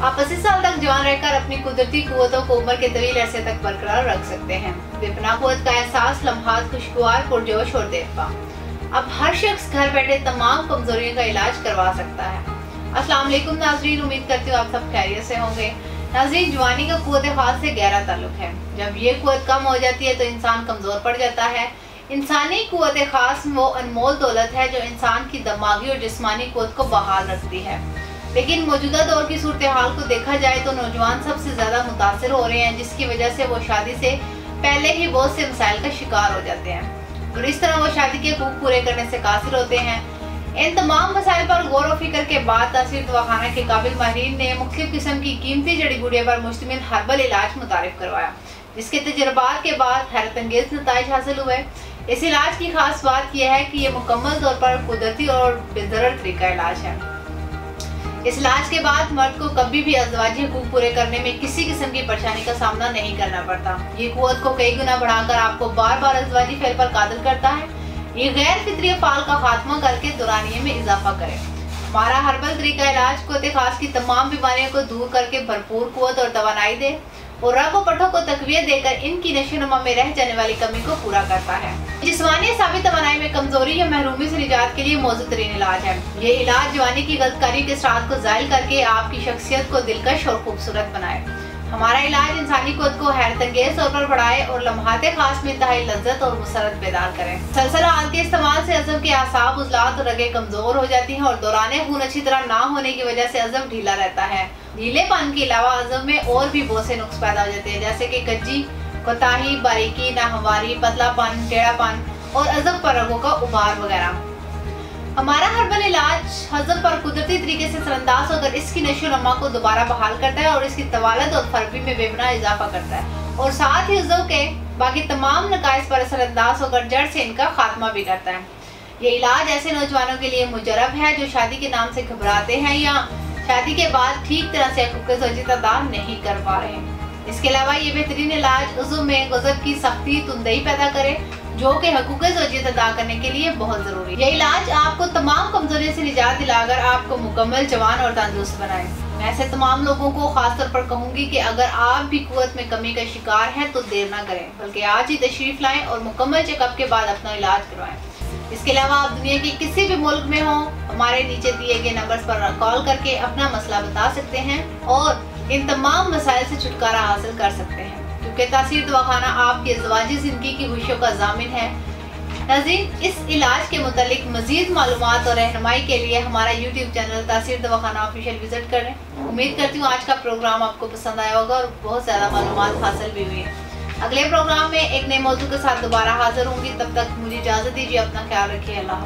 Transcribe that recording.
आप अस्सी साल तक जवान रहकर अपनी कुदरती कुतों को उम्र के तवील अरसे तक बरकरार रख सकते हैं। बेपना कुत का एहसास, लम्हात, खुशगवार, पुरजोश और देरपा अब हर शख्स घर बैठे तमाम कमजोरियों का इलाज करवा सकता है। वालेकुम नाजरीन, उम्मीद करती हूँ आप सब खैरियत से होंगे। नाजरीन, जवानी का कुत खास से गहरा ताल्लुक है। जब ये कुत कम हो जाती है तो इंसान कमज़ोर पड़ जाता है। इंसानी कुत खास वो अनमोल दौलत है जो इंसान की दिमागी और जिस्मानी कुत को बहाल रखती है। लेकिन मौजूदा दौर की सूरत हाल को देखा जाए तो नौजवान सबसे ज़्यादा मुतासर हो रहे हैं, जिसकी वजह से वो शादी से पहले ही बहुत से मसाइल का शिकार हो जाते हैं। और इस तरह वो शादी के हकूक पूरे करने से कासिर होते हैं। इन तमाम मसाइल पर गौर व फ़िक्र के बाद तहसील दवाखाना के काबिल माहरीन ने मुख्तु किस्म की कीमती जड़ी बूटियों पर मुश्तमिल हर्बल इलाज मुतारफ करवाया, जिसके तजर्बात के बाद हैरत अंगेज नतज हासिल हुए। इस इलाज की खास बात यह है कि ये मुकम्मल तौर पर कुदरती और बेजर तरीका इलाज है। इस इलाज के बाद मर्द को कभी भी अजवाजी हकूक पूरे करने में किसी किस्म की परेशानी का सामना नहीं करना पड़ता। ये कुत को कई गुना बढ़ाकर आपको बार बार अजवाजी फेल पर कादिल करता है। ये गैर फितरी फाल का खात्मा करके दुरानिये में इजाफा करे। हमारा हर्बल तरीका इलाज को खास की तमाम बीमारियों को दूर करके भरपूर कुत और तोानाई दे और रागो पठों को तकवीत देकर इनकी नशोनुमा में रह जाने वाली कमी को पूरा करता है। जिसमानी साबित तोानाई में कमज़ोरी या महरूमी से निजात के लिए मौजूद तरीन इलाज है। ये इलाज जवानी की गलतकारी के साथ को जायल करके आपकी शख्सियत को दिलकश और खूबसूरत बनाए। हमारा इलाज इंसानी खुद को हैरत अंगेज तौर पर बढ़ाए और लम्हात खास में इंतहाई लज्जत और मुसरत बेदार करें। सलसला आग के इस्तेमाल से अजब के आसाब उजलात और रगे कमज़ोर हो जाती हैं और दौरान खून अच्छी तरह ना होने की वजह से अजब ढीला रहता है। ढीलेपन के अलावा अजब में और भी बहुत से नुस्ख पैदा हो जाते हैं, जैसे की कज्जी कोताही, बारीकी, नाहवारी, पतलापन, टेढ़ापन और अजब पर रगों का उबार वगैरह। हमारा हर्बल इलाज हजम पर कुदरती तरीके से सरंदाज होकर इसकी नशो नमा को दोबारा बहाल करता है और इसकी तवालत और फरबी में बेबना इजाफा करता है। और साथ ही उजव के बाकी तमाम नकाइज पर असरअंदाज होकर जड़ से इनका खात्मा भी करता है। ये इलाज ऐसे नौजवानों के लिए मुजरब है जो शादी के नाम से घबराते हैं या शादी के बाद ठीक तरह से अदा नहीं कर पा रहे हैं। इसके अलावा ये बेहतरीन इलाज उजू में गजब की सख्ती तुंदई पैदा करे, जो कि हकूक जोजियत अदा करने के लिए बहुत ज़रूरी है। ये इलाज आपको तमाम कमजोरियों से निजात दिलाकर आपको मुकम्मल, जवान और तंदुरुस्त बनाए। मैं ऐसे तमाम लोगों को खास तौर पर कहूँगी कि अगर आप भी कुत में कमी का शिकार हैं तो देर ना करें, बल्कि आज ही तशरीफ़ लाएँ और मुकम्मल चेकअप के बाद अपना इलाज करवाएँ। इसके अलावा आप दुनिया के किसी भी मुल्क में हो, हमारे नीचे दिए गए नंबर पर कॉल करके अपना मसला बता सकते हैं और इन तमाम मसाइल से छुटकारा हासिल कर सकते हैं। क्योंकि तासीर दवाखाना आपकी अजवाजी ज़िंदगी की खुशियों का जामिन है। नजीर इस इलाज के मुतालिक मजीद मालूम और रहनमाई के लिए हमारा यूट्यूब चैनल तासीर दवाखाना ऑफिशियल विज़िट करें। उम्मीद करती हूँ आज का प्रोग्राम आपको पसंद आया होगा और बहुत ज़्यादा मालूम हासिल भी हुई। है अगले प्रोग्राम में एक नए मौजू के साथ दोबारा हाजिर होंगी। तब तक मुझे इजाज़त दीजिए, अपना ख्याल रखिए। अल्लाह